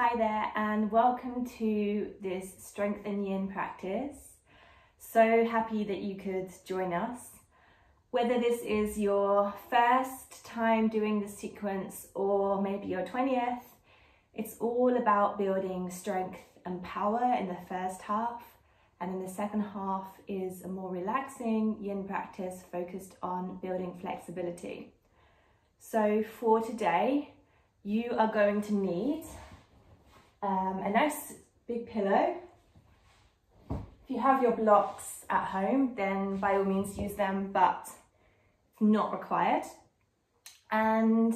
Hi there and welcome to this Strength and Yin practice. So happy that you could join us. Whether this is your first time doing the sequence or maybe your 20th, it's all about building strength and power in the first half and in the second half is a more relaxing yin practice focused on building flexibility. So for today, you are going to need um, a nice big pillow. If you have your blocks at home, then by all means use them, but it's not required. And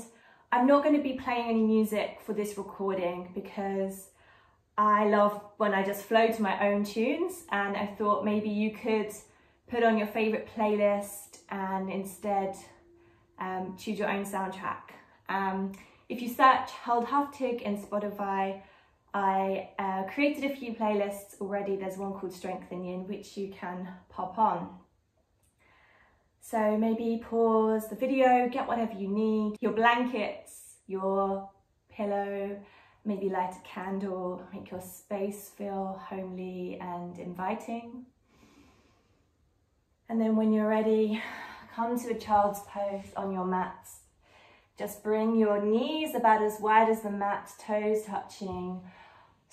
I'm not going to be playing any music for this recording because I love when I just flow to my own tunes and I thought maybe you could put on your favorite playlist and instead um, choose your own soundtrack. Um, if you search Heldhaftig in Spotify, I uh, created a few playlists already. There's one called Strength and Yin, which you can pop on. So maybe pause the video, get whatever you need, your blankets, your pillow, maybe light a candle, make your space feel homely and inviting. And then when you're ready, come to a child's pose on your mats. Just bring your knees about as wide as the mat, toes touching.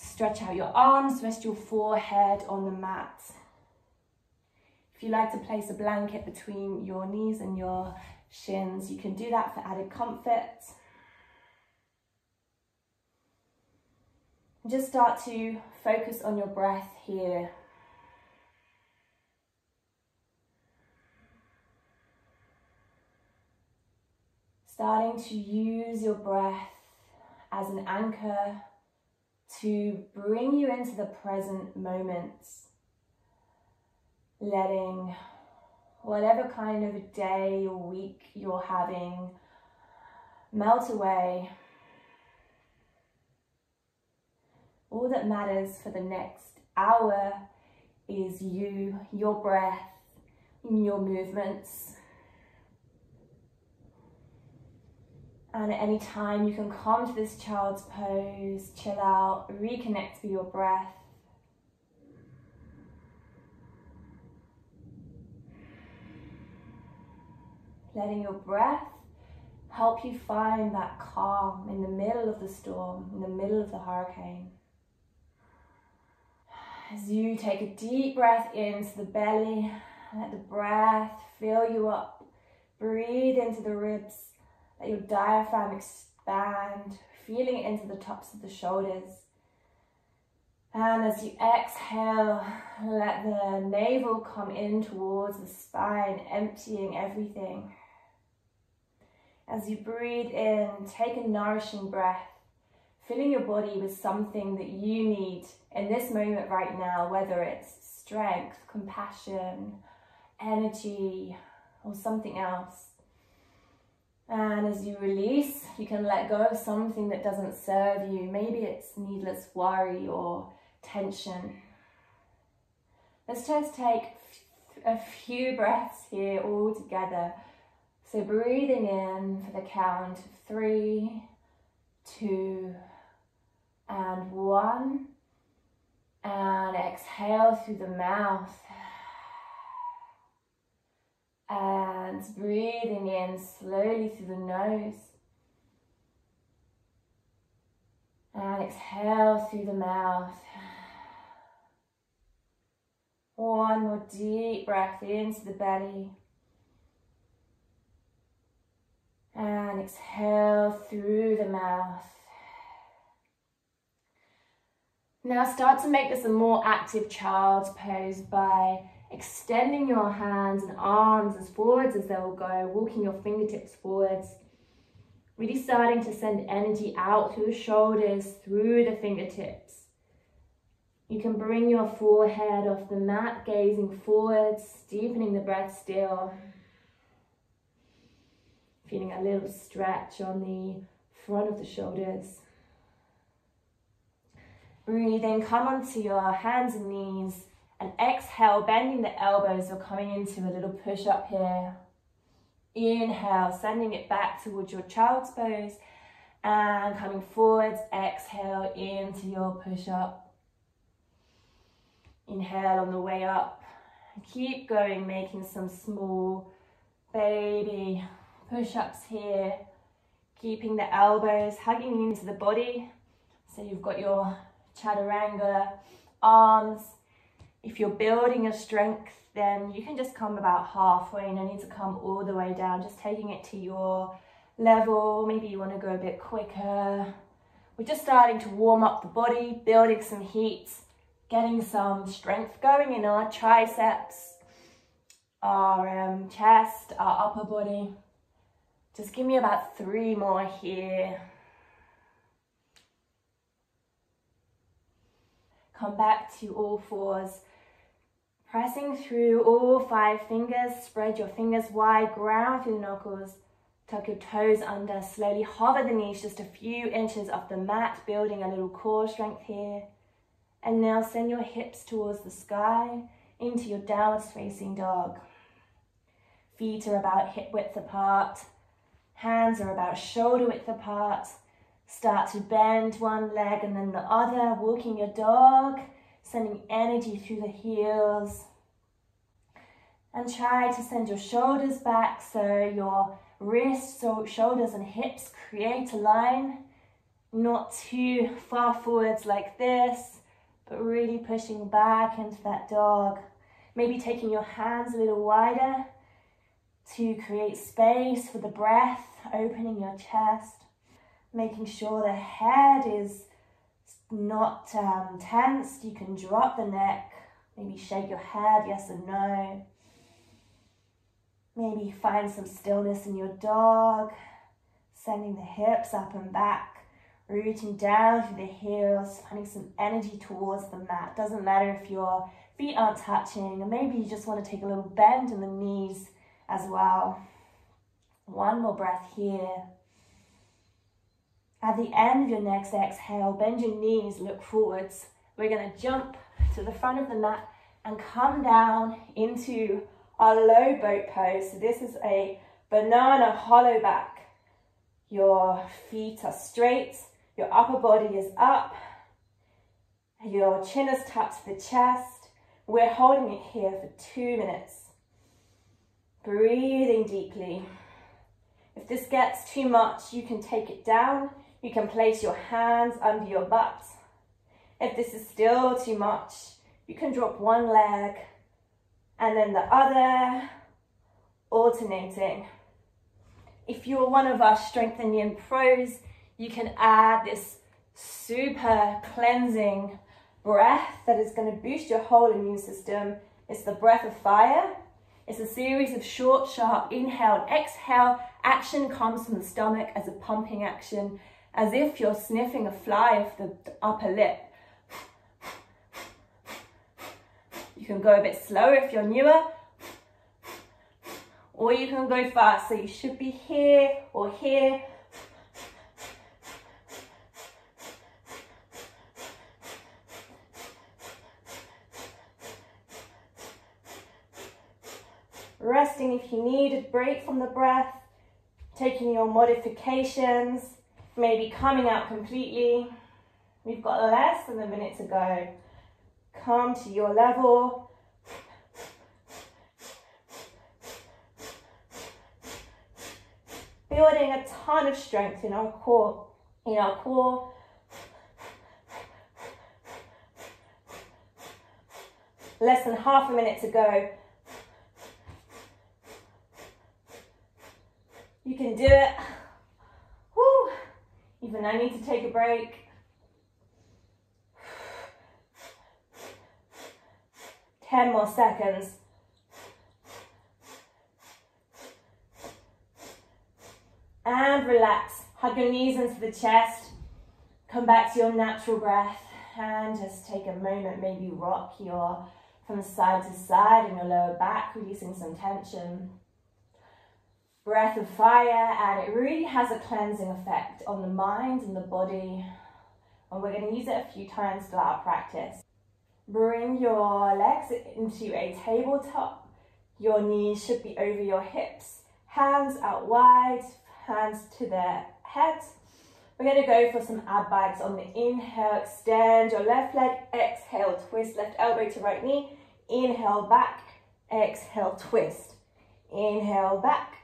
Stretch out your arms, rest your forehead on the mat. If you like to place a blanket between your knees and your shins, you can do that for added comfort. just start to focus on your breath here. Starting to use your breath as an anchor to bring you into the present moment. Letting whatever kind of day or week you're having melt away all that matters for the next hour is you, your breath, your movements. And at any time you can come to this child's pose, chill out, reconnect with your breath. Letting your breath help you find that calm in the middle of the storm, in the middle of the hurricane. As you take a deep breath into the belly, let the breath fill you up. Breathe into the ribs, let your diaphragm expand, feeling it into the tops of the shoulders. And as you exhale, let the navel come in towards the spine, emptying everything. As you breathe in, take a nourishing breath filling your body with something that you need in this moment right now, whether it's strength, compassion, energy, or something else. And as you release, you can let go of something that doesn't serve you. Maybe it's needless worry or tension. Let's just take a few breaths here all together. So breathing in for the count of three, two, and one and exhale through the mouth and breathing in slowly through the nose. And exhale through the mouth. One more deep breath into the belly. And exhale through the mouth. Now start to make this a more active child's pose by extending your hands and arms as forwards as they will go, walking your fingertips forwards. Really starting to send energy out through the shoulders, through the fingertips. You can bring your forehead off the mat, gazing forwards, deepening the breath still. Feeling a little stretch on the front of the shoulders. Breathing, come onto your hands and knees and exhale, bending the elbows We're coming into a little push up here. Inhale, sending it back towards your child's pose And coming forwards, exhale into your push-up. Inhale on the way up. Keep going, making some small baby push-ups here. Keeping the elbows hugging into the body. So you've got your chaturanga arms. If you're building your strength, then you can just come about halfway. No need to come all the way down. Just taking it to your level. Maybe you want to go a bit quicker. We're just starting to warm up the body, building some heat, getting some strength going in our triceps, our um, chest, our upper body. Just give me about three more here. Come back to all fours. Pressing through all five fingers, spread your fingers wide, ground through the knuckles, tuck your toes under, slowly hover the knees just a few inches off the mat, building a little core strength here. And now send your hips towards the sky into your downward facing dog. Feet are about hip width apart, hands are about shoulder width apart, Start to bend one leg and then the other, walking your dog, sending energy through the heels. And try to send your shoulders back so your wrists, so shoulders and hips create a line. Not too far forwards like this, but really pushing back into that dog. Maybe taking your hands a little wider to create space for the breath, opening your chest making sure the head is not um, tensed. You can drop the neck, maybe shake your head, yes or no. Maybe find some stillness in your dog, sending the hips up and back, rooting down through the heels, finding some energy towards the mat. Doesn't matter if your feet aren't touching, and maybe you just want to take a little bend in the knees as well. One more breath here. At the end of your next exhale, bend your knees, look forwards. We're gonna jump to the front of the mat and come down into our low boat pose. So this is a banana hollow back. Your feet are straight, your upper body is up, your chin is touched the chest. We're holding it here for two minutes. Breathing deeply. If this gets too much, you can take it down you can place your hands under your butt. If this is still too much, you can drop one leg and then the other, alternating. If you're one of our Strength and Yin pros, you can add this super cleansing breath that is going to boost your whole immune system. It's the breath of fire. It's a series of short, sharp inhale and exhale. Action comes from the stomach as a pumping action as if you're sniffing a fly off the upper lip. You can go a bit slower if you're newer, or you can go fast. So you should be here or here. Resting if you need a break from the breath, taking your modifications maybe coming out completely. We've got less than a minute to go. Come to your level. Building a ton of strength in our core, in our core. Less than half a minute to go. You can do it. Even I need to take a break. Ten more seconds. And relax. Hug your knees into the chest. Come back to your natural breath and just take a moment, maybe rock your from side to side in your lower back, releasing some tension breath of fire and it really has a cleansing effect on the mind and the body and we're going to use it a few times throughout our practice. Bring your legs into a tabletop. Your knees should be over your hips. Hands out wide, hands to the head. We're going to go for some ab bites on the inhale, extend your left leg, exhale, twist left elbow to right knee, inhale back, exhale, twist. Inhale back,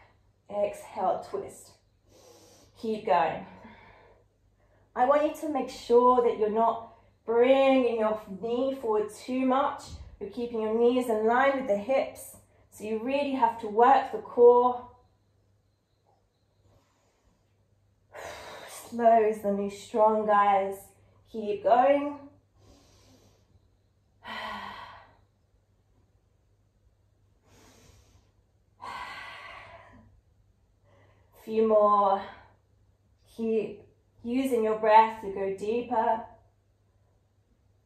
exhale, twist. Keep going. I want you to make sure that you're not bringing your knee forward too much. You're keeping your knees in line with the hips. So you really have to work the core. Slow is the new strong, guys. Keep going. Few more. Keep using your breath to go deeper.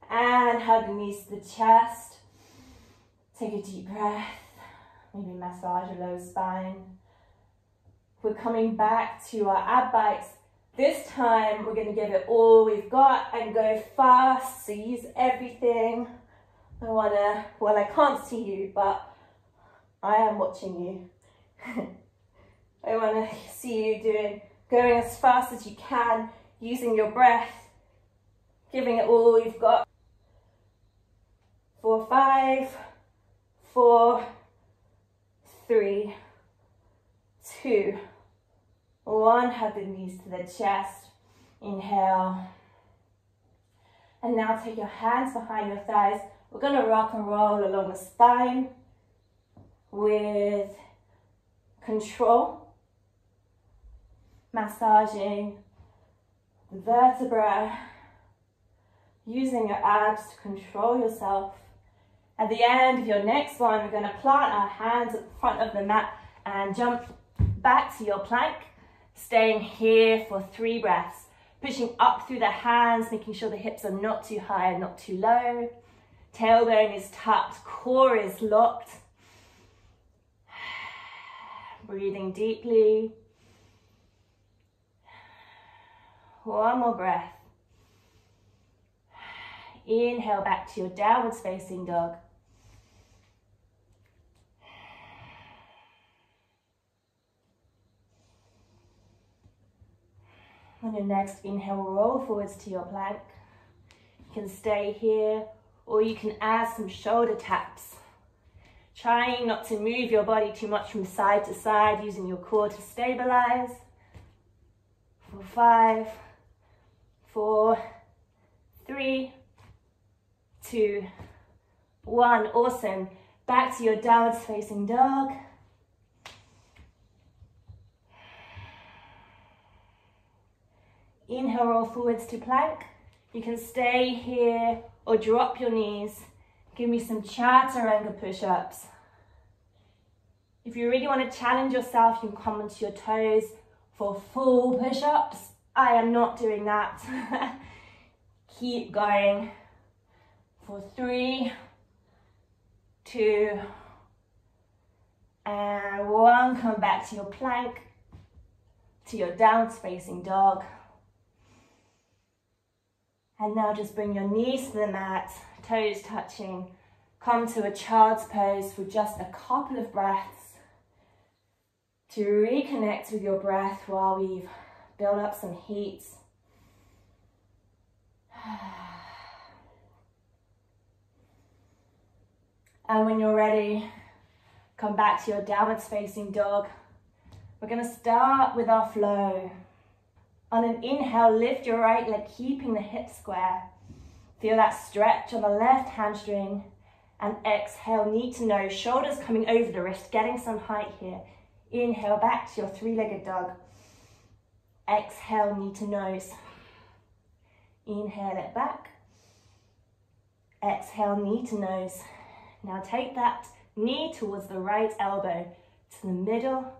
And hug the knees to the chest. Take a deep breath. Maybe massage your low spine. We're coming back to our ab bites. This time we're going to give it all we've got and go fast. So use everything. I want to, well, I can't see you, but I am watching you. I want to see you doing, going as fast as you can, using your breath, giving it all you've got. Four, five, four, three, two, one. Hug the knees to the chest. Inhale. And now take your hands behind your thighs. We're going to rock and roll along the spine with control massaging the vertebra, using your abs to control yourself. At the end of your next one, we're going to plant our hands at the front of the mat and jump back to your plank, staying here for three breaths. Pushing up through the hands, making sure the hips are not too high and not too low. Tailbone is tucked, core is locked. Breathing deeply. One more breath. Inhale back to your downwards facing dog. On your next inhale, roll forwards to your plank. You can stay here or you can add some shoulder taps. Trying not to move your body too much from side to side, using your core to stabilize. For five, four, three, two, one. Awesome. Back to your downwards facing dog. Inhale, roll forwards to plank. You can stay here or drop your knees. Give me some chaturanga push-ups. If you really want to challenge yourself, you can come onto your toes for full push-ups. I am not doing that. Keep going for three, two, and one. Come back to your plank, to your down facing dog. And now just bring your knees to the mat, toes touching. Come to a child's pose for just a couple of breaths to reconnect with your breath while we've build up some heat. And when you're ready, come back to your downwards facing dog. We're gonna start with our flow. On an inhale, lift your right leg, keeping the hips square. Feel that stretch on the left hamstring. And exhale, knee to nose, shoulders coming over the wrist, getting some height here. Inhale back to your three-legged dog. Exhale, knee to nose. Inhale it back. Exhale, knee to nose. Now take that knee towards the right elbow, to the middle,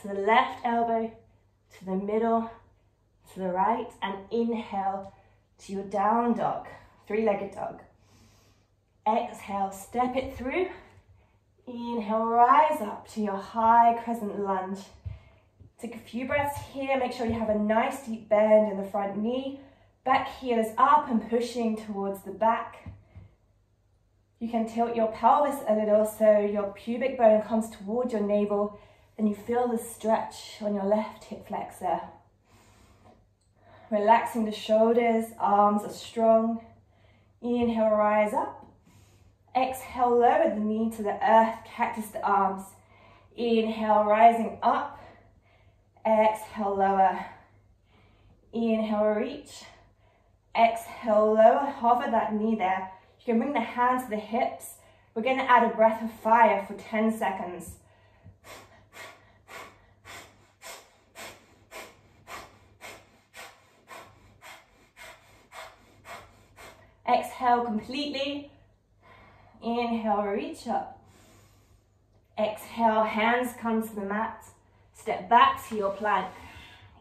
to the left elbow, to the middle, to the right, and inhale to your down dog, three-legged dog. Exhale, step it through. Inhale, rise up to your high crescent lunge. Take a few breaths here. Make sure you have a nice deep bend in the front knee. Back heel is up and pushing towards the back. You can tilt your pelvis a little so your pubic bone comes towards your navel and you feel the stretch on your left hip flexor. Relaxing the shoulders, arms are strong. Inhale, rise up. Exhale, lower the knee to the earth, cactus the arms. Inhale, rising up. Exhale, lower. Inhale, reach. Exhale, lower, hover that knee there. You can bring the hands to the hips. We're gonna add a breath of fire for 10 seconds. Exhale completely. Inhale, reach up. Exhale, hands come to the mat. Step back to your plank.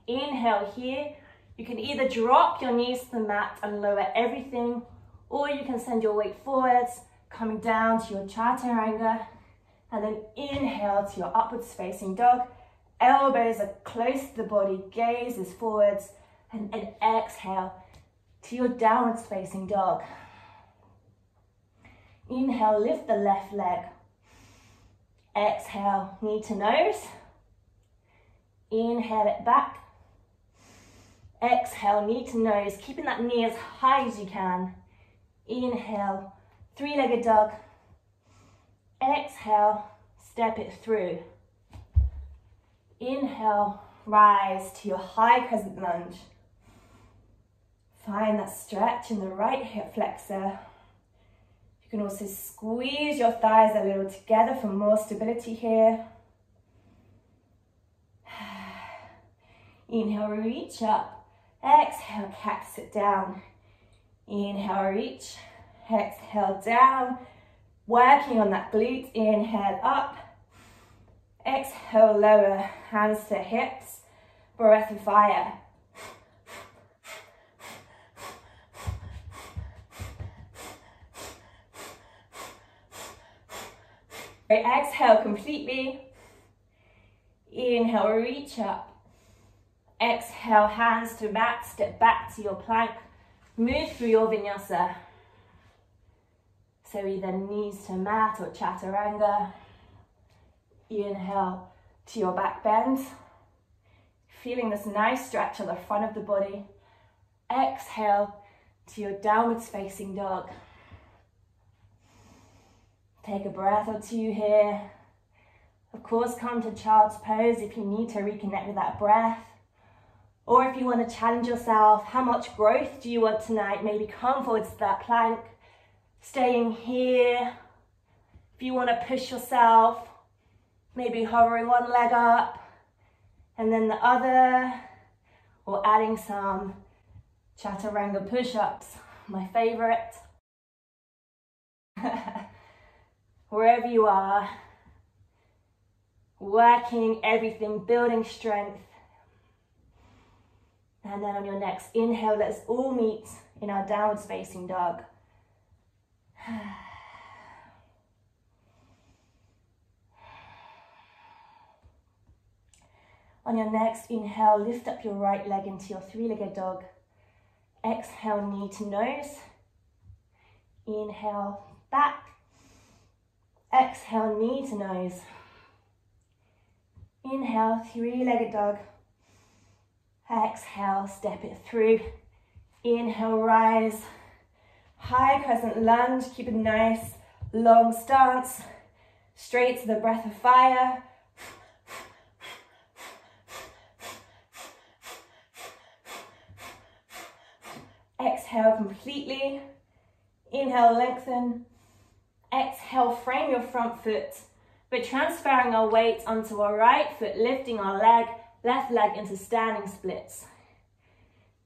Inhale here. You can either drop your knees to the mat and lower everything, or you can send your weight forwards, coming down to your chaturanga, and then inhale to your upwards facing dog. Elbows are close to the body, gaze is forwards, and, and exhale to your downwards facing dog. Inhale, lift the left leg. Exhale, knee to nose. Inhale it back. Exhale, knee to nose, keeping that knee as high as you can. Inhale, three-legged dog. Exhale, step it through. Inhale, rise to your high crescent lunge. Find that stretch in the right hip flexor. You can also squeeze your thighs a little together for more stability here. Inhale, reach up. Exhale, cactus it down. Inhale, reach. Exhale, down. Working on that glute. Inhale, up. Exhale, lower. Hands to hips. Breath of fire. Exhale completely. Inhale, reach up. Exhale, hands to mat, step back to your plank. Move through your vinyasa. So either knees to mat or chaturanga. Inhale to your back bend. Feeling this nice stretch on the front of the body. Exhale to your downwards facing dog. Take a breath or two here. Of course, come to child's pose if you need to reconnect with that breath. Or if you want to challenge yourself, how much growth do you want tonight? Maybe come forwards to that plank, staying here. If you want to push yourself, maybe hovering one leg up and then the other, or adding some chaturanga push-ups, my favorite. wherever you are, working everything, building strength. And then on your next inhale, let's all meet in our downwards facing dog. On your next inhale, lift up your right leg into your three-legged dog. Exhale, knee to nose. Inhale, back. Exhale, knee to nose. Inhale, three-legged dog. Exhale, step it through. Inhale, rise. High crescent lunge, keep a nice long stance. Straight to the breath of fire. Exhale completely. Inhale, lengthen. Exhale, frame your front foot. We're transferring our weight onto our right foot, lifting our leg, left leg into standing splits.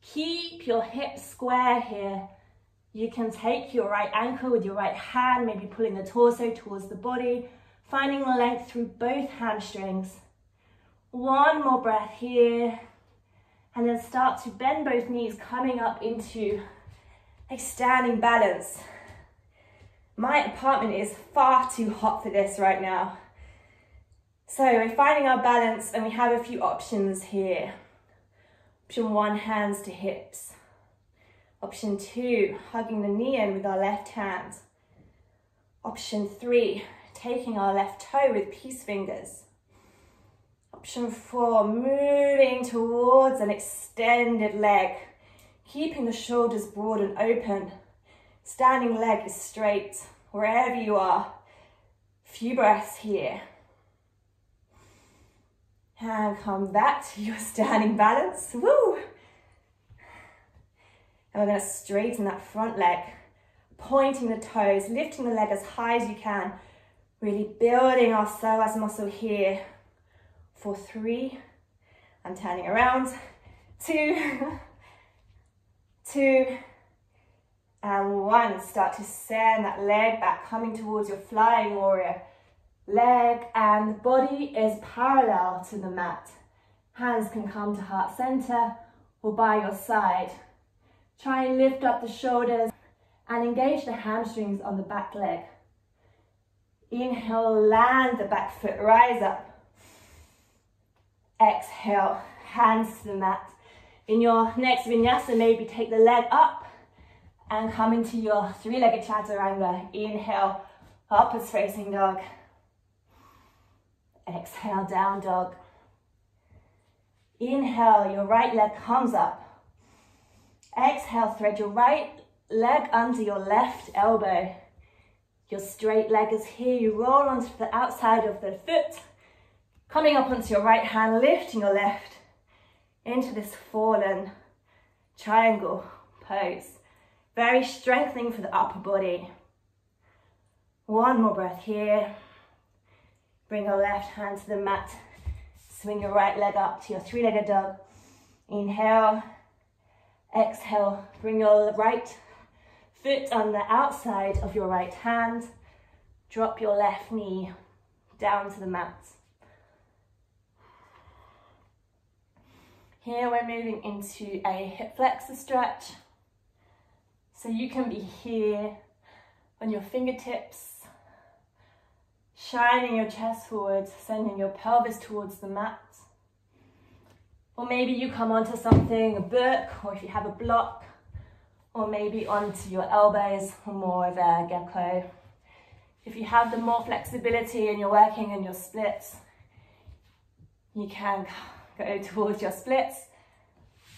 Keep your hips square here. You can take your right ankle with your right hand, maybe pulling the torso towards the body, finding length through both hamstrings. One more breath here. And then start to bend both knees, coming up into a standing balance. My apartment is far too hot for this right now. So we're finding our balance and we have a few options here. Option one, hands to hips. Option two, hugging the knee in with our left hand. Option three, taking our left toe with peace fingers. Option four, moving towards an extended leg. Keeping the shoulders broad and open. Standing leg is straight, wherever you are. Few breaths here. And come back to your standing balance. Woo! And we're to straighten that front leg, pointing the toes, lifting the leg as high as you can, really building our psoas muscle here for three. I'm turning around, two, two, and one. Start to send that leg back, coming towards your flying warrior. Leg and body is parallel to the mat. Hands can come to heart center or by your side. Try and lift up the shoulders and engage the hamstrings on the back leg. Inhale, land the back foot, rise up. Exhale, hands to the mat. In your next vinyasa, maybe take the leg up and come into your three-legged chaturanga. Inhale, upwards facing dog. Exhale, down dog. Inhale, your right leg comes up. Exhale, thread your right leg under your left elbow. Your straight leg is here. You roll onto the outside of the foot. Coming up onto your right hand, lifting your left into this fallen triangle pose. Very strengthening for the upper body. One more breath here. Bring your left hand to the mat. Swing your right leg up to your three-legged dog. Inhale. Exhale. Bring your right foot on the outside of your right hand. Drop your left knee down to the mat. Here we're moving into a hip flexor stretch. So you can be here on your fingertips, shining your chest forwards, sending your pelvis towards the mat. Or maybe you come onto something, a book, or if you have a block, or maybe onto your elbows or more of a gecko. If you have the more flexibility and you're working in your splits, you can go towards your splits.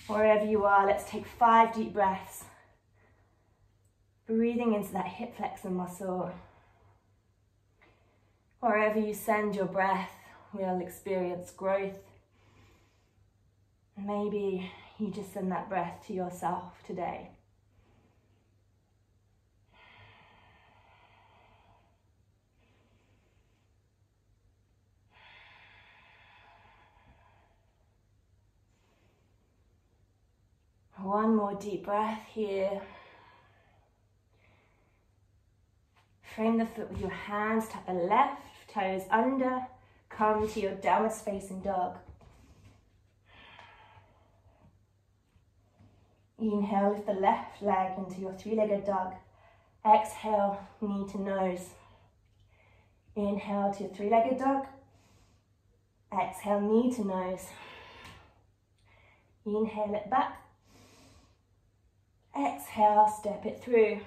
Wherever you are, let's take five deep breaths. Breathing into that hip flexor muscle. Wherever you send your breath, we'll experience growth. Maybe you just send that breath to yourself today. One more deep breath here. Frame the foot with your hands, tap the left toes under, come to your downward facing dog. Inhale, lift the left leg into your three-legged dog. Exhale, knee to nose. Inhale to your three-legged dog. Exhale, knee to nose. Inhale it back. Exhale, step it through.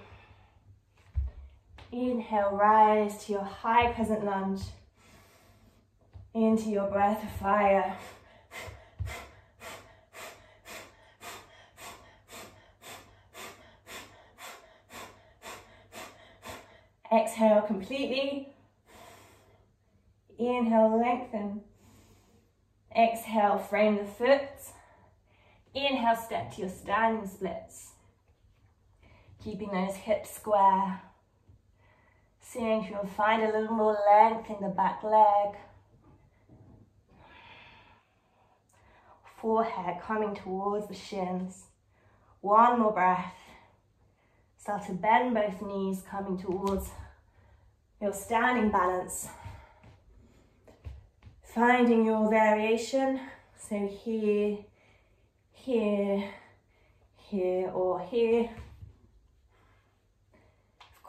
Inhale, rise to your high crescent lunge. Into your breath of fire. Exhale completely. Inhale, lengthen. Exhale, frame the foot. Inhale, step to your standing splits. Keeping those hips square. Seeing if you can find a little more length in the back leg. Forehead coming towards the shins. One more breath. Start to bend both knees coming towards your standing balance. Finding your variation. So here, here, here or here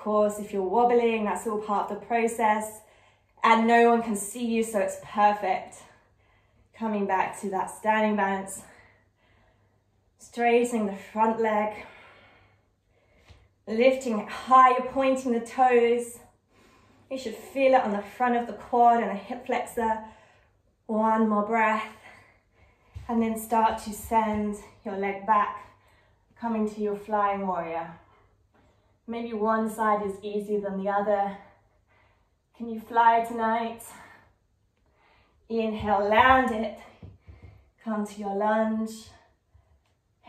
course, if you're wobbling, that's all part of the process. And no one can see you, so it's perfect. Coming back to that standing balance. Straightening the front leg. Lifting it higher, pointing the toes. You should feel it on the front of the quad and the hip flexor. One more breath. And then start to send your leg back. coming to your flying warrior. Maybe one side is easier than the other. Can you fly tonight? Inhale, land it. Come to your lunge.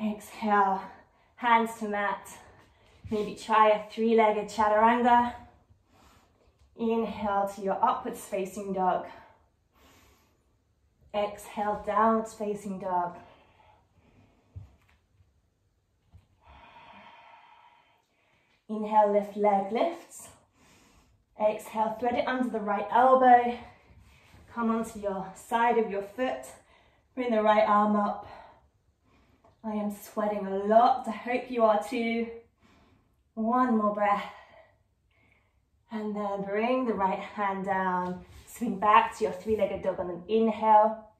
Exhale, hands to mat. Maybe try a three-legged chaturanga. Inhale to your upwards facing dog. Exhale, downwards facing dog. Inhale, lift leg lifts. Exhale, thread it under the right elbow. Come onto your side of your foot. Bring the right arm up. I am sweating a lot. I hope you are too. One more breath. And then bring the right hand down. Swing back to your three-legged dog on an inhale.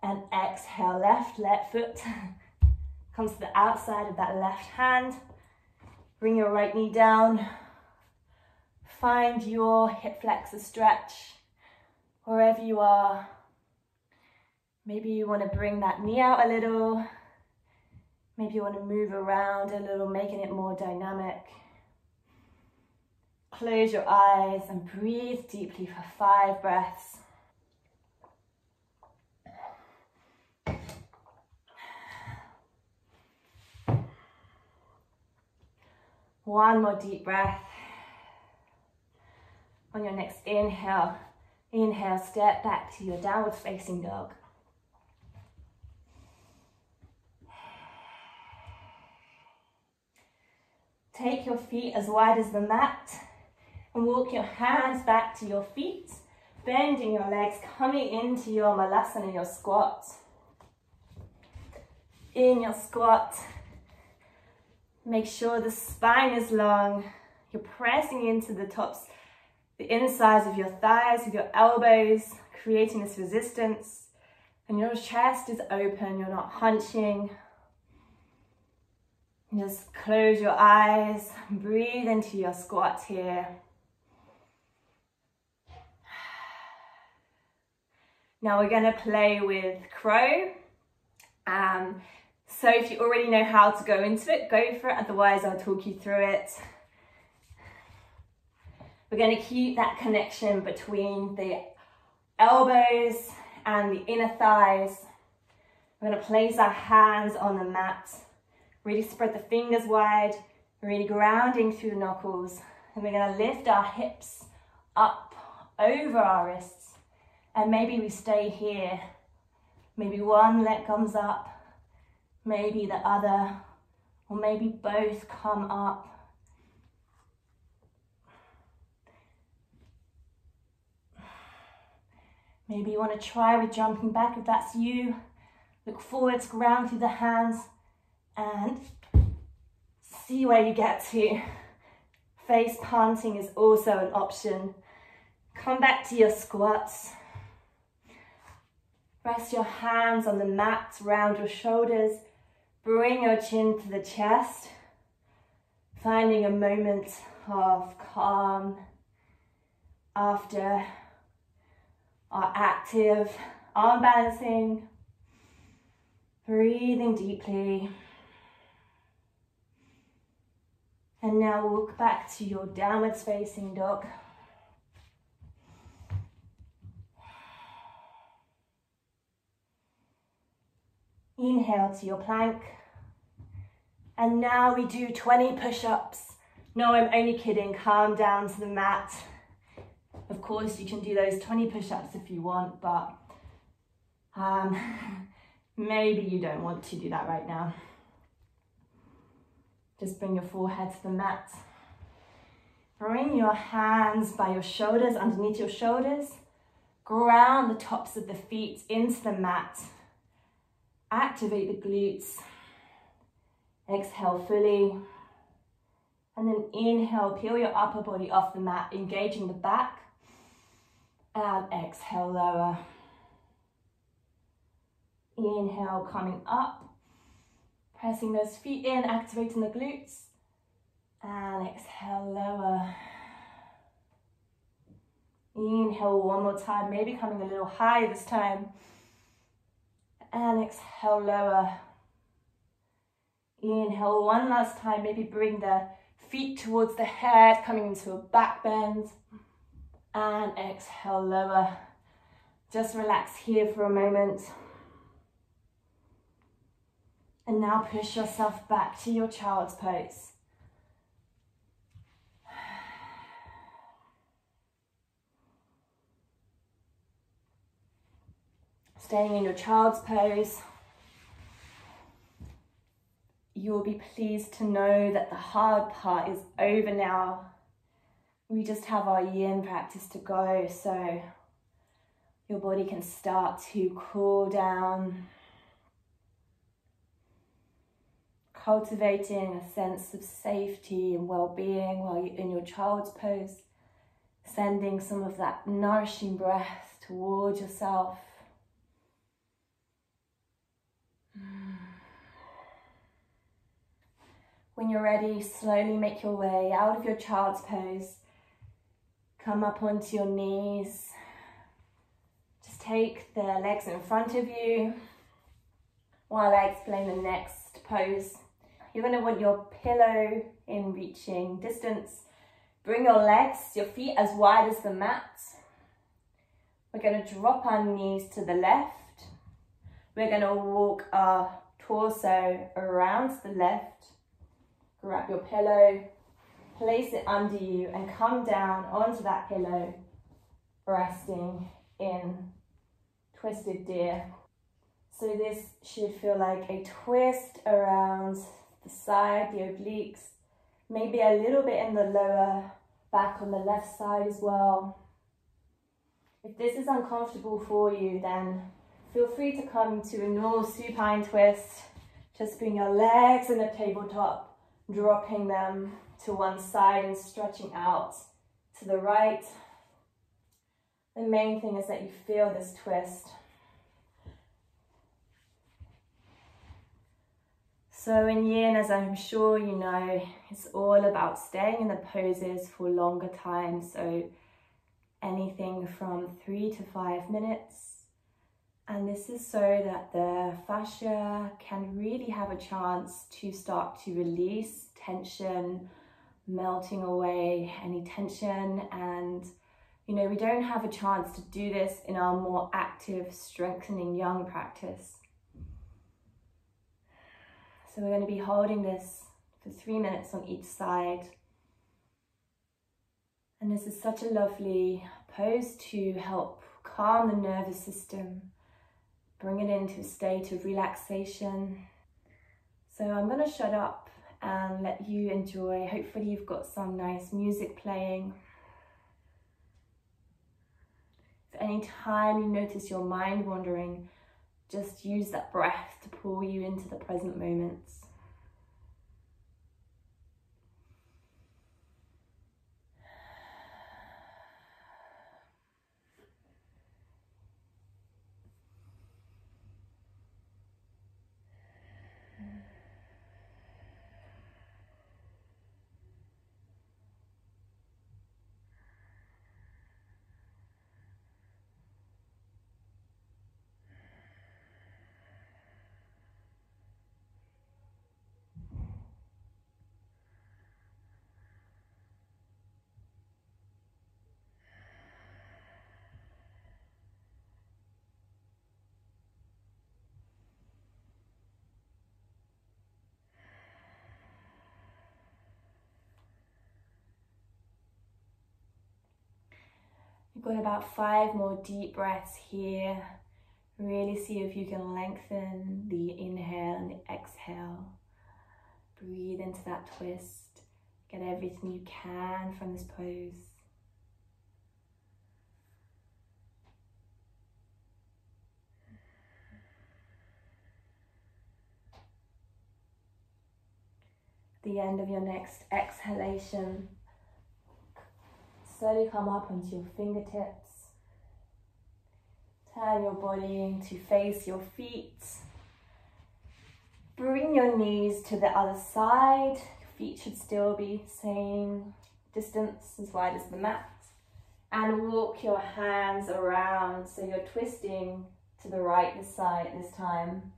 And exhale, left left foot comes to the outside of that left hand. Bring your right knee down. Find your hip flexor stretch wherever you are. Maybe you want to bring that knee out a little. Maybe you want to move around a little, making it more dynamic. Close your eyes and breathe deeply for five breaths. One more deep breath. On your next inhale, inhale, step back to your downward facing dog. Take your feet as wide as the mat and walk your hands back to your feet, bending your legs, coming into your malasana, your squat. In your squat, make sure the spine is long. You're pressing into the tops, the insides of your thighs with your elbows, creating this resistance. And your chest is open, you're not hunching, just close your eyes, breathe into your squat here. Now we're gonna play with crow. Um, so if you already know how to go into it, go for it. Otherwise, I'll talk you through it. We're gonna keep that connection between the elbows and the inner thighs. We're gonna place our hands on the mat Really spread the fingers wide, really grounding through the knuckles. And we're gonna lift our hips up over our wrists. And maybe we stay here. Maybe one leg comes up, maybe the other, or maybe both come up. Maybe you want to try with jumping back if that's you. Look forwards, ground through the hands, and see where you get to. Face planting is also an option. Come back to your squats. Rest your hands on the mat round your shoulders. Bring your chin to the chest. Finding a moment of calm after our active arm balancing. Breathing deeply. And now walk back to your downwards facing dog. Inhale to your plank. And now we do 20 push-ups. No, I'm only kidding. Calm down to the mat. Of course, you can do those 20 push-ups if you want, but um, maybe you don't want to do that right now. Just bring your forehead to the mat. Bring your hands by your shoulders, underneath your shoulders. Ground the tops of the feet into the mat. Activate the glutes. Exhale fully. And then inhale, peel your upper body off the mat, engaging the back. And exhale, lower. Inhale, coming up. Pressing those feet in, activating the glutes. And exhale, lower. Inhale one more time, maybe coming a little high this time. Uh, and exhale, lower. Inhale one last time, maybe bring the feet towards the head, coming into a back bend. And exhale, uh, lower. Just relax here for a moment. And now push yourself back to your child's pose. Staying in your child's pose you will be pleased to know that the hard part is over now. We just have our yin practice to go, so your body can start to cool down. Cultivating a sense of safety and well-being while you're in your child's pose. Sending some of that nourishing breath towards yourself. When you're ready, slowly make your way out of your child's pose. Come up onto your knees. Just take the legs in front of you while I explain the next pose. You're going to want your pillow in reaching distance. Bring your legs, your feet as wide as the mat. We're going to drop our knees to the left. We're going to walk our torso around to the left grab your pillow, place it under you and come down onto that pillow, resting in twisted deer. So this should feel like a twist around the side, the obliques, maybe a little bit in the lower back on the left side as well. If this is uncomfortable for you, then feel free to come to a normal supine twist. Just bring your legs in a tabletop dropping them to one side and stretching out to the right. The main thing is that you feel this twist. So in yin, as I'm sure you know, it's all about staying in the poses for longer time. So anything from three to five minutes. And this is so that the fascia can really have a chance to start to release tension, melting away any tension. And, you know, we don't have a chance to do this in our more active, strengthening yang practice. So we're going to be holding this for three minutes on each side. And this is such a lovely pose to help calm the nervous system bring it into a state of relaxation. So I'm going to shut up and let you enjoy. Hopefully you've got some nice music playing. If any time you notice your mind wandering, just use that breath to pull you into the present moments. Got about five more deep breaths here. Really see if you can lengthen the inhale and the exhale. Breathe into that twist. Get everything you can from this pose. the end of your next exhalation, Slowly come up onto your fingertips. Turn your body to face your feet. Bring your knees to the other side. Your feet should still be same distance as wide as the mat. And walk your hands around so you're twisting to the right this side this time.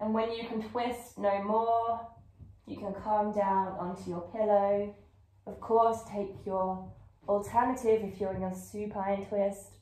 And when you can twist no more, You can calm down onto your pillow. Of course, take your alternative if you're in a supine twist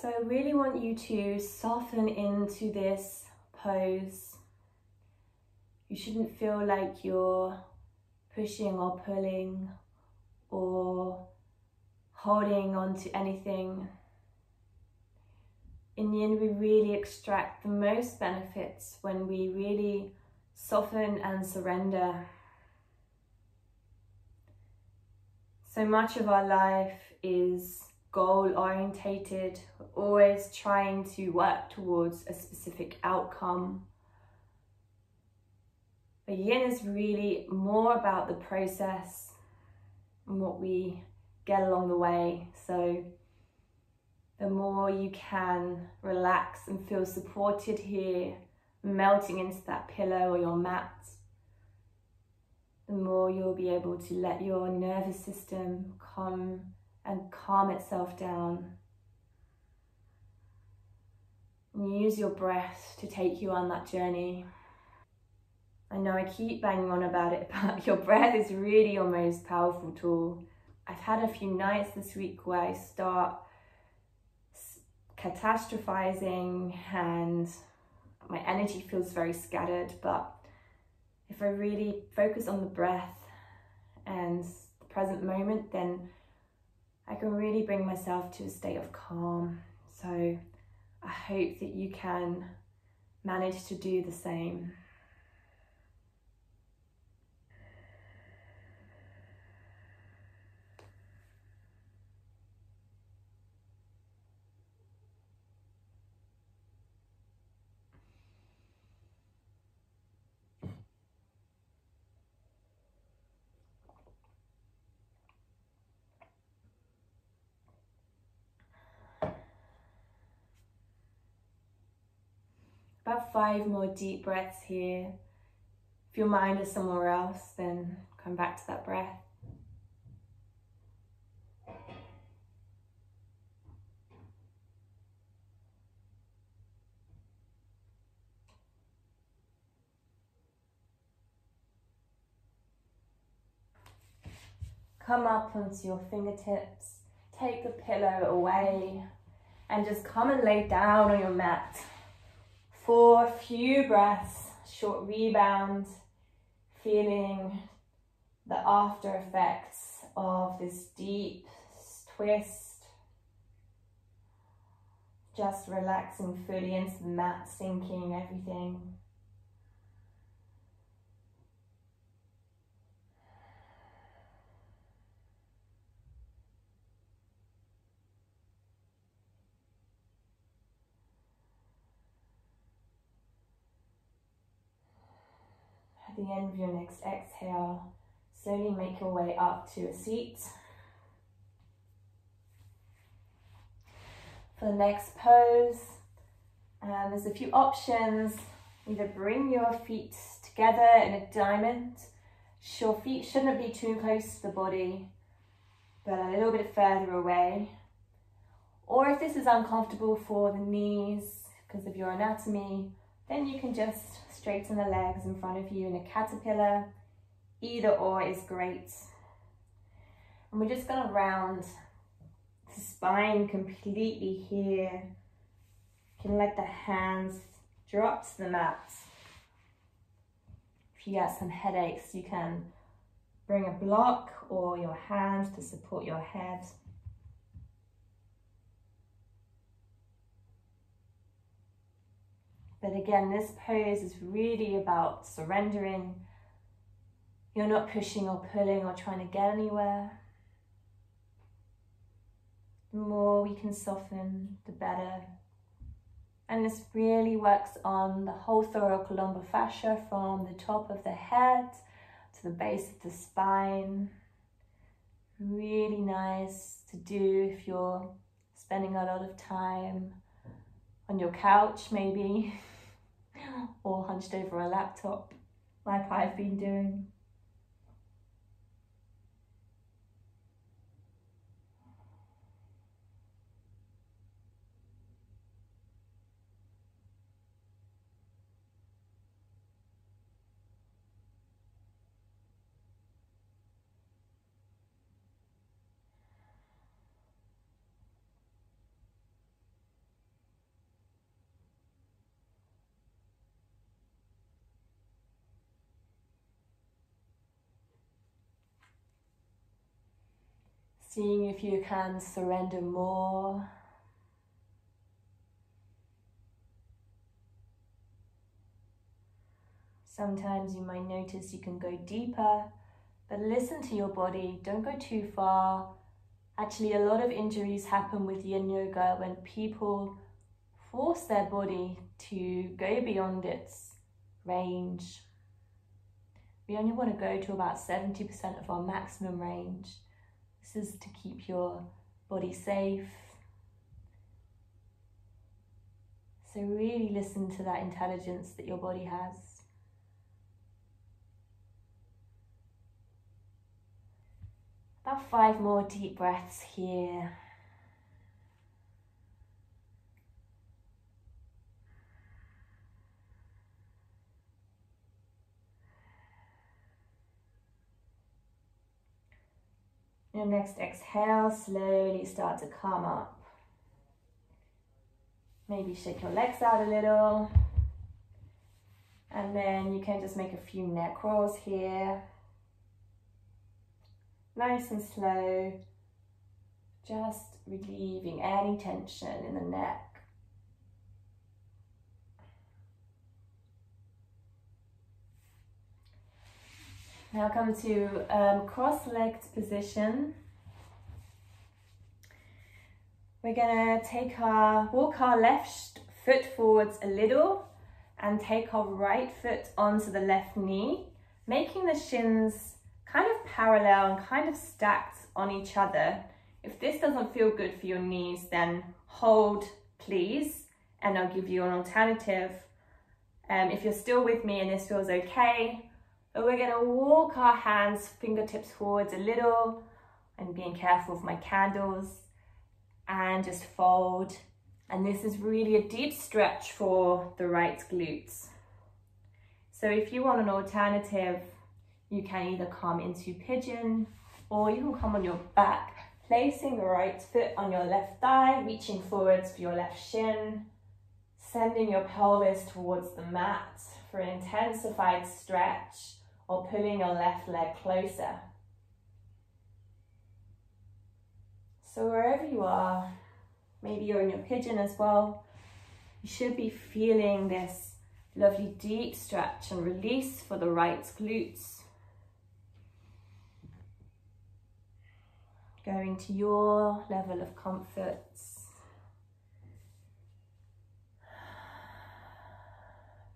So I really want you to soften into this pose. You shouldn't feel like you're pushing or pulling or holding on to anything. In yin, we really extract the most benefits when we really soften and surrender. So much of our life is goal orientated, always trying to work towards a specific outcome. But yin is really more about the process and what we get along the way. So the more you can relax and feel supported here, melting into that pillow or your mat, the more you'll be able to let your nervous system come and calm itself down. And use your breath to take you on that journey. I know I keep banging on about it, but your breath is really your most powerful tool. I've had a few nights this week where I start catastrophizing and my energy feels very scattered, but if I really focus on the breath and the present moment, then I can really bring myself to a state of calm. So I hope that you can manage to do the same. About five more deep breaths here. If your mind is somewhere else, then come back to that breath. Come up onto your fingertips, take the pillow away, and just come and lay down on your mat for a few breaths, short rebound, feeling the after effects of this deep twist. Just relaxing fully into the mat, sinking everything. The end of your next exhale, slowly make your way up to a seat. For the next pose, um, there's a few options. Either bring your feet together in a diamond. Your feet shouldn't be too close to the body, but a little bit further away. Or if this is uncomfortable for the knees because of your anatomy, then you can just straighten the legs in front of you in a caterpillar. Either or is great. And we're just gonna round the spine completely here. You can let the hands drop to the mat. If you get some headaches, you can bring a block or your hands to support your head. But again, this pose is really about surrendering. You're not pushing or pulling or trying to get anywhere. The more we can soften, the better. And this really works on the whole thoracolumbar fascia from the top of the head to the base of the spine. Really nice to do if you're spending a lot of time on your couch maybe or hunched over a laptop like I've been doing. Seeing if you can surrender more. Sometimes you might notice you can go deeper, but listen to your body. Don't go too far. Actually, a lot of injuries happen with yin yoga when people force their body to go beyond its range. We only want to go to about 70% of our maximum range. This is to keep your body safe. So really listen to that intelligence that your body has. About five more deep breaths here. Your next exhale, slowly start to come up. Maybe shake your legs out a little. And then you can just make a few neck rolls here. Nice and slow. Just relieving any tension in the neck. Now come to um, cross-legged position. We're gonna take our, walk our left foot forwards a little and take our right foot onto the left knee, making the shins kind of parallel and kind of stacked on each other. If this doesn't feel good for your knees, then hold please, and I'll give you an alternative. Um, if you're still with me and this feels okay, we're gonna walk our hands, fingertips forwards a little. and being careful of my candles and just fold. And this is really a deep stretch for the right glutes. So if you want an alternative, you can either come into pigeon or you can come on your back, placing the right foot on your left thigh, reaching forwards for your left shin, sending your pelvis towards the mat for an intensified stretch or pulling your left leg closer. So wherever you are, maybe you're in your pigeon as well, you should be feeling this lovely deep stretch and release for the right glutes. Going to your level of comfort.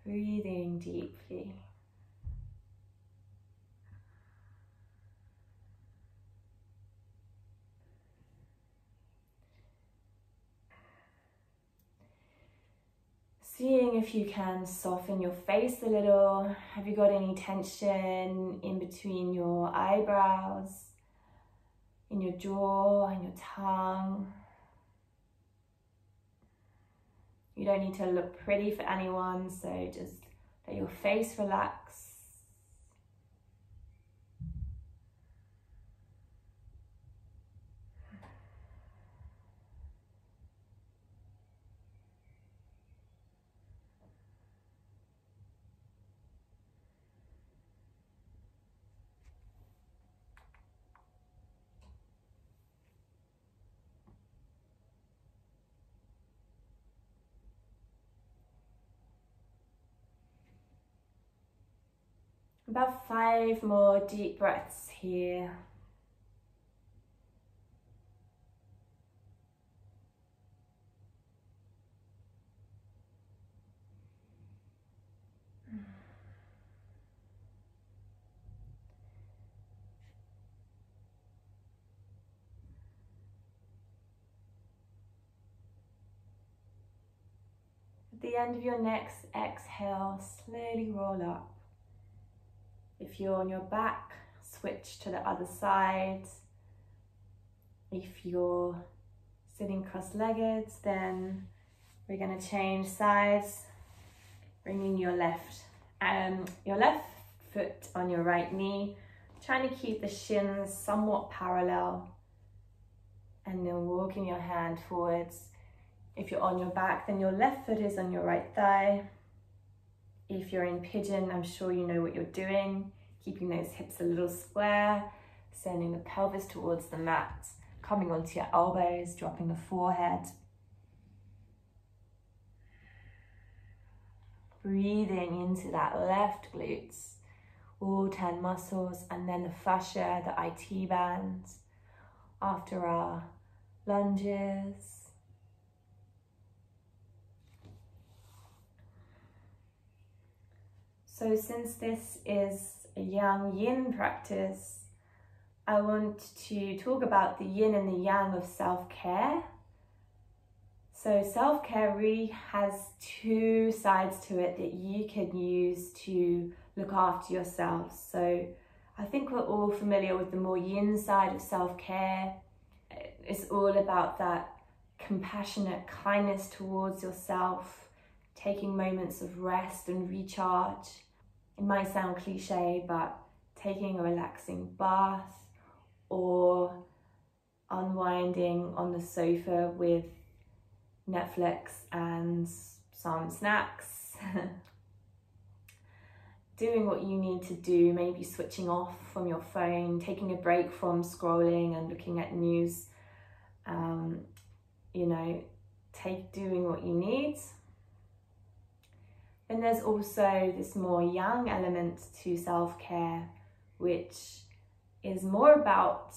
Breathing deeply. Seeing if you can soften your face a little. Have you got any tension in between your eyebrows, in your jaw, and your tongue? You don't need to look pretty for anyone, so just let your face relax. About five more deep breaths here. At the end of your next exhale, slowly roll up. If you're on your back, switch to the other side. If you're sitting cross-legged, then we're going to change sides, bringing your left um, your left foot on your right knee, trying to keep the shins somewhat parallel, and then walking your hand forwards if you're on your back, then your left foot is on your right thigh. If you're in pigeon, I'm sure you know what you're doing. Keeping those hips a little square, sending the pelvis towards the mat, coming onto your elbows, dropping the forehead. Breathing into that left glutes, all 10 muscles, and then the fascia, the IT bands. After our lunges, So since this is a yang yin practice, I want to talk about the yin and the yang of self-care. So self-care really has two sides to it that you can use to look after yourself. So I think we're all familiar with the more yin side of self-care. It's all about that compassionate kindness towards yourself, taking moments of rest and recharge it might sound cliche, but taking a relaxing bath or unwinding on the sofa with Netflix and some snacks. Doing what you need to do, maybe switching off from your phone, taking a break from scrolling and looking at news. Um, you know, take doing what you need and there's also this more yang element to self-care, which is more about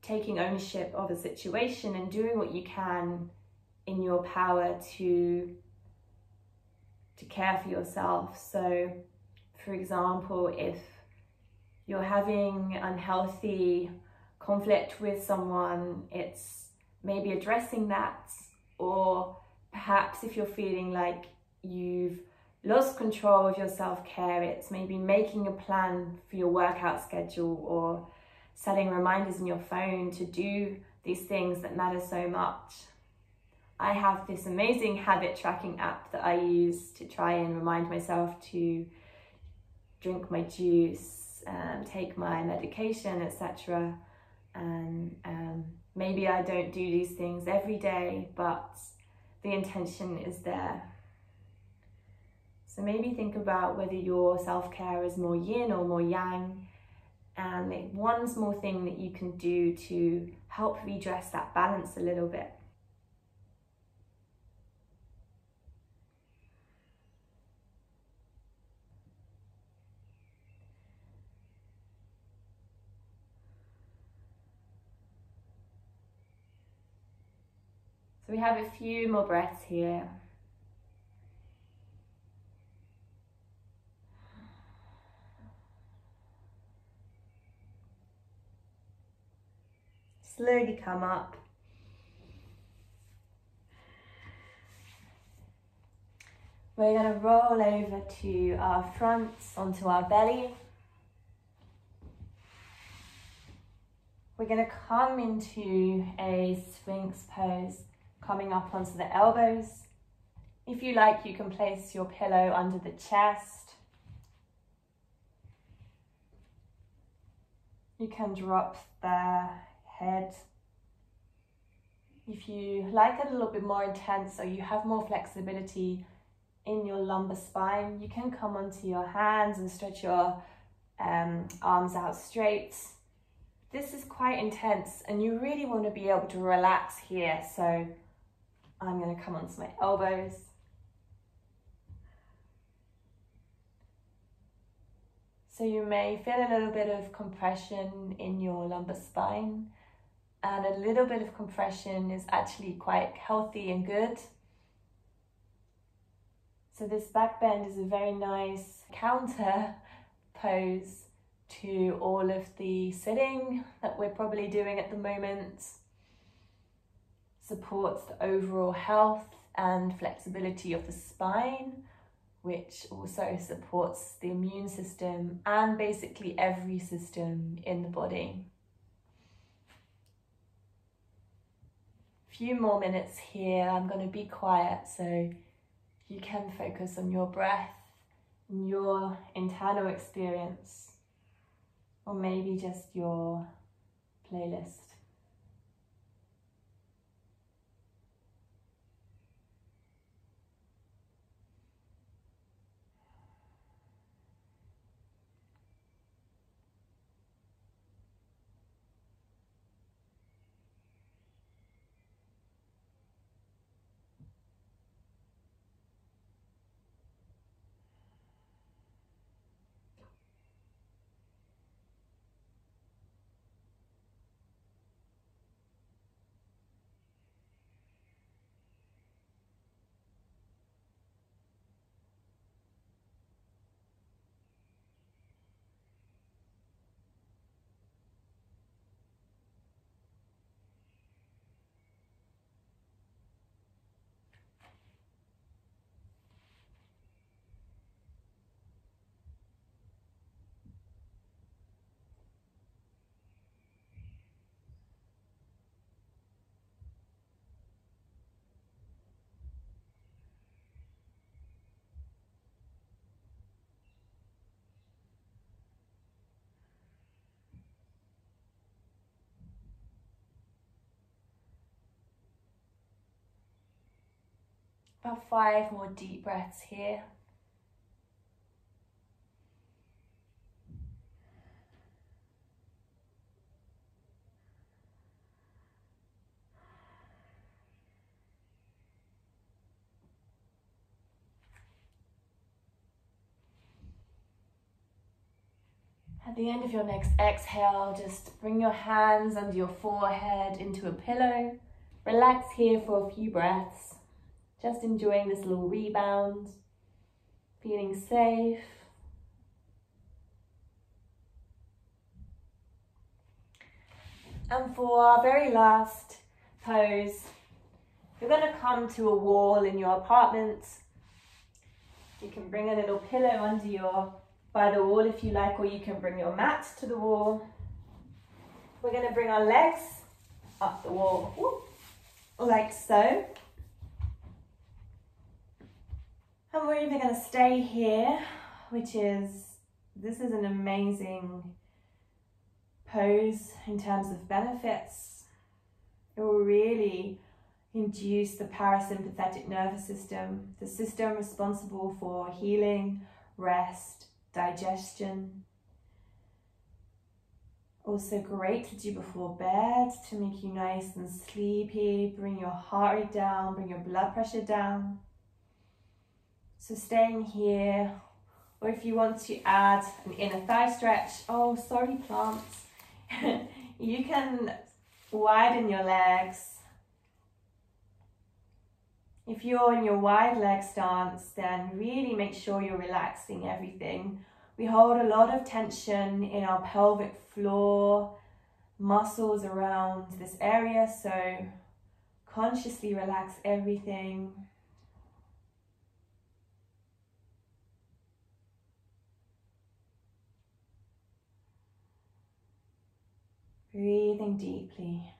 taking ownership of a situation and doing what you can in your power to to care for yourself. So, for example, if you're having unhealthy conflict with someone, it's maybe addressing that, or perhaps if you're feeling like you've lost control of your self-care. It's maybe making a plan for your workout schedule or setting reminders in your phone to do these things that matter so much. I have this amazing habit tracking app that i use to try and remind myself to drink my juice um, take my medication etc and um, maybe i don't do these things every day but the intention is there so maybe think about whether your self-care is more yin or more yang and one small thing that you can do to help redress that balance a little bit. So we have a few more breaths here. Slowly come up. We're going to roll over to our front, onto our belly. We're going to come into a Sphinx pose, coming up onto the elbows. If you like, you can place your pillow under the chest. You can drop the head. If you like it a little bit more intense or you have more flexibility in your lumbar spine, you can come onto your hands and stretch your um, arms out straight. This is quite intense and you really want to be able to relax here. So I'm going to come onto my elbows. So you may feel a little bit of compression in your lumbar spine, and a little bit of compression is actually quite healthy and good. So this back bend is a very nice counter pose to all of the sitting that we're probably doing at the moment. Supports the overall health and flexibility of the spine, which also supports the immune system and basically every system in the body. Few more minutes here. I'm going to be quiet so you can focus on your breath and your internal experience, or maybe just your playlist. About five more deep breaths here. At the end of your next exhale, just bring your hands under your forehead into a pillow. Relax here for a few breaths. Just enjoying this little rebound, feeling safe. And for our very last pose, you're going to come to a wall in your apartment. You can bring a little pillow under your by the wall if you like, or you can bring your mat to the wall. We're going to bring our legs up the wall, like so. And we're even going to stay here, which is, this is an amazing pose in terms of benefits. It will really induce the parasympathetic nervous system, the system responsible for healing, rest, digestion. Also great to do before bed to make you nice and sleepy, bring your heart rate down, bring your blood pressure down. So staying here, or if you want to add an inner thigh stretch, oh, sorry plants, you can widen your legs. If you're in your wide leg stance, then really make sure you're relaxing everything. We hold a lot of tension in our pelvic floor, muscles around this area, so consciously relax everything. Breathing deeply.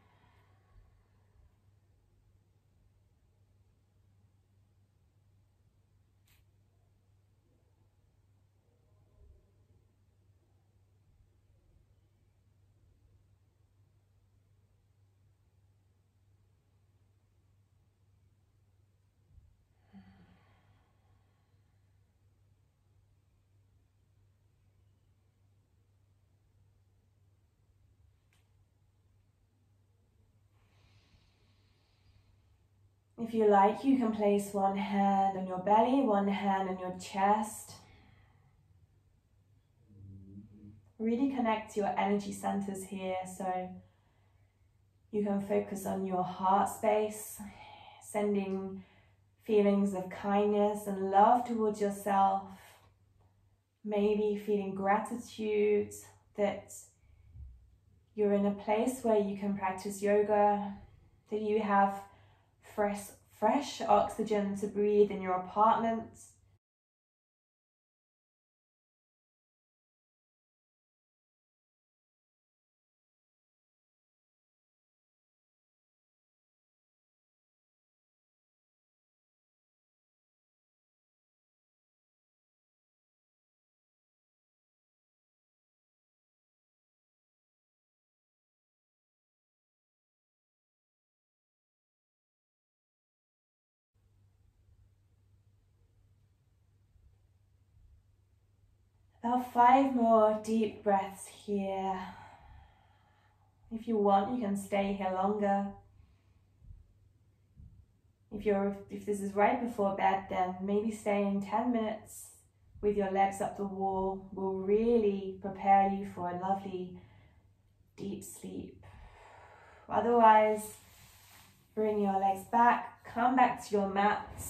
If you like, you can place one hand on your belly, one hand on your chest. really connect to your energy centers here. So you can focus on your heart space, sending feelings of kindness and love towards yourself. Maybe feeling gratitude that you're in a place where you can practice yoga, that you have fresh, fresh oxygen to breathe in your apartment. About five more deep breaths here. If you want, you can stay here longer. If you're if this is right before bed, then maybe staying 10 minutes with your legs up the wall will really prepare you for a lovely deep sleep. Otherwise, bring your legs back, come back to your mat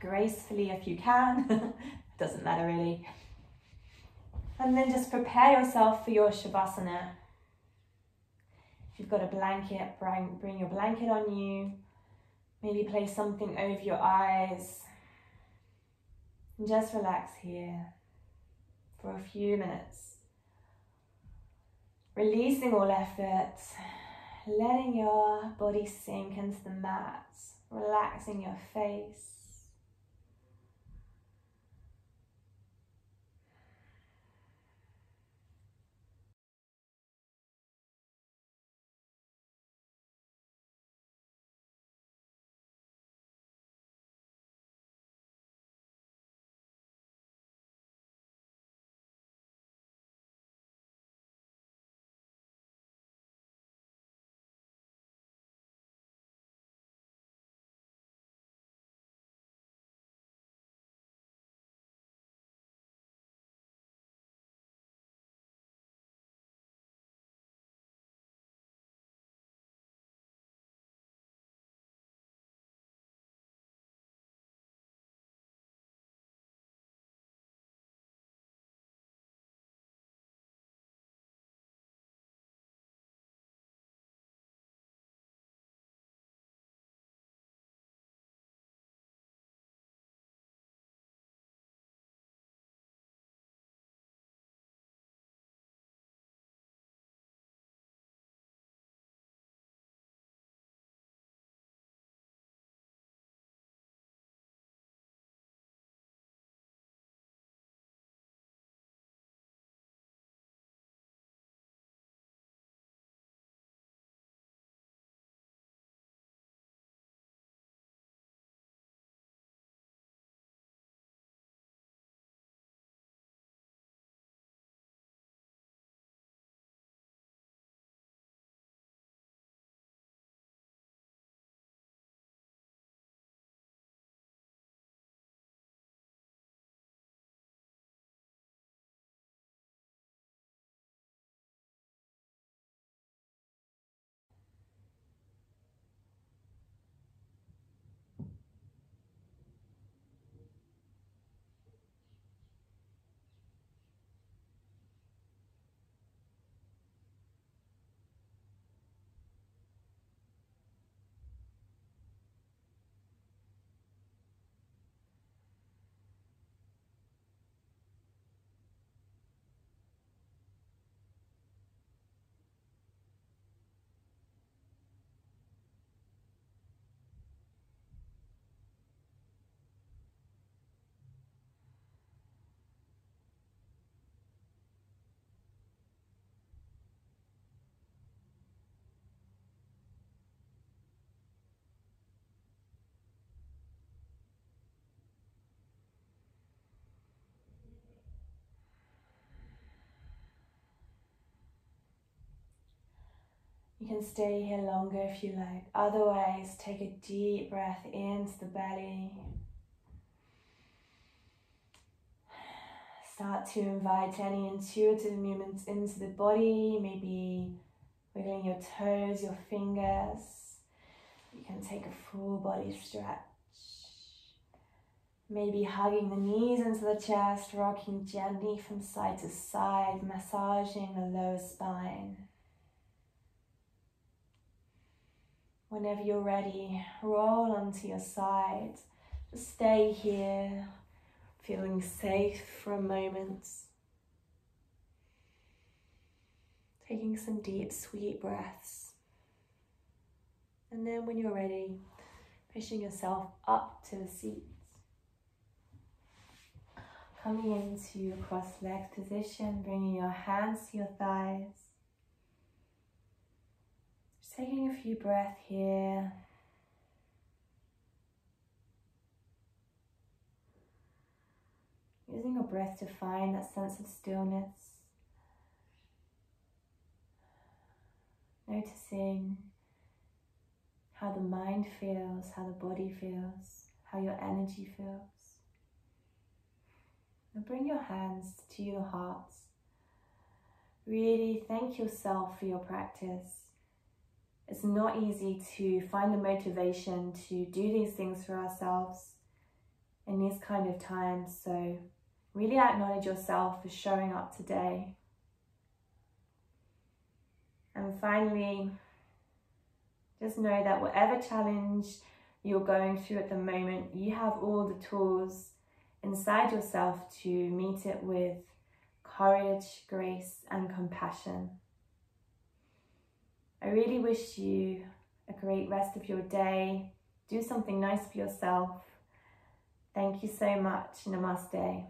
gracefully if you can. Doesn't matter really. And then just prepare yourself for your Shavasana. If you've got a blanket, bring, bring your blanket on you. Maybe place something over your eyes. And just relax here for a few minutes. Releasing all effort, letting your body sink into the mat, relaxing your face. You can stay here longer if you like. Otherwise, take a deep breath into the belly. start to invite any intuitive movements into the body, maybe wiggling your toes, your fingers. You can take a full body stretch. Maybe hugging the knees into the chest, rocking gently from side to side, massaging the lower spine. Whenever you're ready, roll onto your side. Just stay here, feeling safe for a moment. Taking some deep, sweet breaths. And then when you're ready, pushing yourself up to the seat. Coming into cross-legged position, bringing your hands to your thighs. Just taking a few breaths here. Using your breath to find that sense of stillness. Noticing how the mind feels, how the body feels, how your energy feels. And bring your hands to your heart. Really thank yourself for your practice. It's not easy to find the motivation to do these things for ourselves in these kind of times. So really acknowledge yourself for showing up today. And finally, just know that whatever challenge you're going through at the moment, you have all the tools inside yourself to meet it with courage, grace, and compassion. I really wish you a great rest of your day. Do something nice for yourself. Thank you so much. Namaste.